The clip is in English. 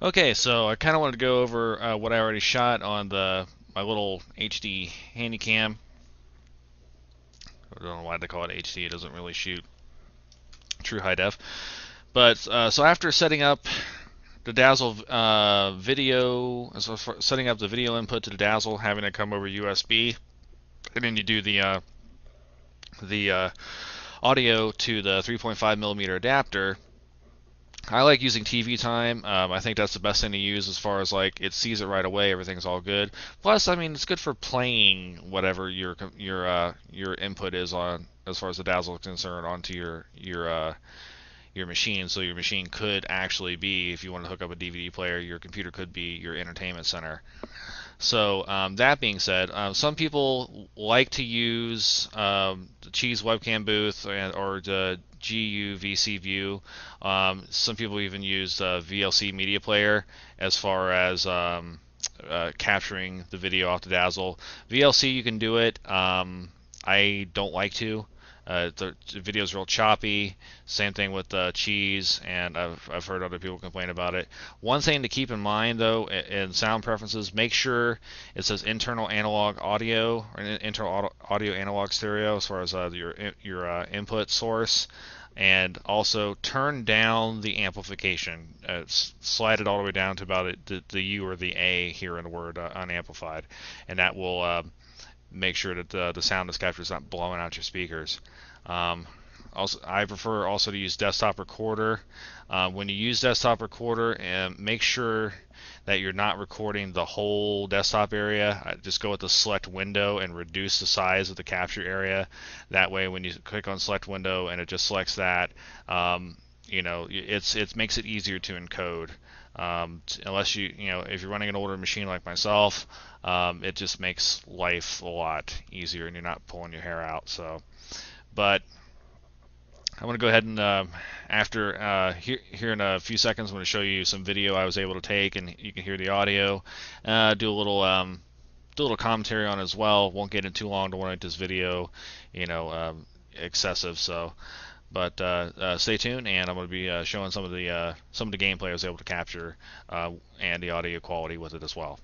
Okay, so I kind of wanted to go over uh, what I already shot on the my little HD Handycam. I don't know why they call it HD. It doesn't really shoot true high def. But uh, so after setting up the Dazzle uh, video, so setting up the video input to the Dazzle, having it come over USB, and then you do the uh, the uh, audio to the 3.5 millimeter adapter. I like using tvtime. Um, I think that's the best thing to use as far as like it sees it right away. Everything's all good. Plus, I mean, it's good for playing whatever your your uh, your input is on as far as the Dazzle is concerned onto your your uh, your machine. So your machine could actually be, if you want to hook up a DVD player, your computer could be your entertainment center. So um, that being said, uh, some people like to use um, the Cheese webcam booth and, or the guvcview. Um, some people even use the VLC Media Player as far as um, uh, capturing the video off the Dazzle. VLC you can do it. Um, I don't like to. Uh, the, the video is real choppy. Same thing with uh, cheese, and I've, I've heard other people complain about it. One thing to keep in mind, though, in, sound preferences, make sure it says internal analog audio or internal audio analog stereo as far as uh, your your uh, input source and also turn down the amplification. Uh, slide it all the way down to about the, the U or the A here in the word uh, unamplified, and that will uh, make sure that the, the sound that's captured is not blowing out your speakers. Um, also, I prefer also to use desktop recorder. Uh, when you use desktop recorder, make sure that you're not recording the whole desktop area. Just go with the select window and reduce the size of the capture area. That way, when you click on select window and it just selects that, um, you know, it's it makes it easier to encode. Um, unless you, you know, if you're running an older machine like myself, um, it just makes life a lot easier and you're not pulling your hair out. So, but I'm going to go ahead and uh, after uh, here, here in a few seconds, I'm going to show you some video I was able to take, and you can hear the audio. Uh, do a little um, do a little commentary on as well. Won't get in too long to make this video, you know, um, excessive. So, but uh, uh, stay tuned, and I'm going to be uh, showing some of the some of the gameplay I was able to capture and the audio quality with it as well.